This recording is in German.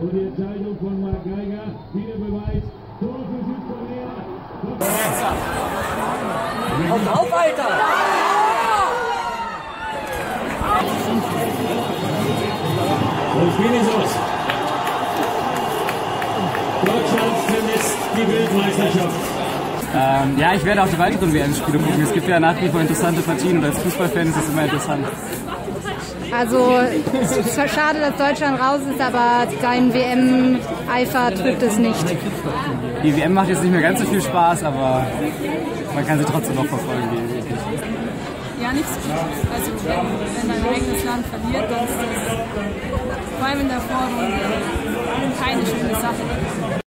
Und die Entscheidung von Mark Geiger, wieder Beweis, Tor für Südkorea. Komm auf, Alter! Und Spiel ist aus. Deutschland verlässt die Weltmeisterschaft. Ähm, ja, ich werde auch die weiteren WM-Spiele gucken. Es gibt ja nach wie vor interessante Partien und als Fußballfan ist es immer interessant. Also es ist zwar schade, dass Deutschland raus ist, aber dein WM-Eifer trübt es nicht. Die WM macht jetzt nicht mehr ganz so viel Spaß, aber man kann sie trotzdem noch verfolgen. wie- Ja, nicht so gut. Also wenn, wenn dein eigenes Land verliert, dann ist das allem in der Vorrunde keine schöne Sache.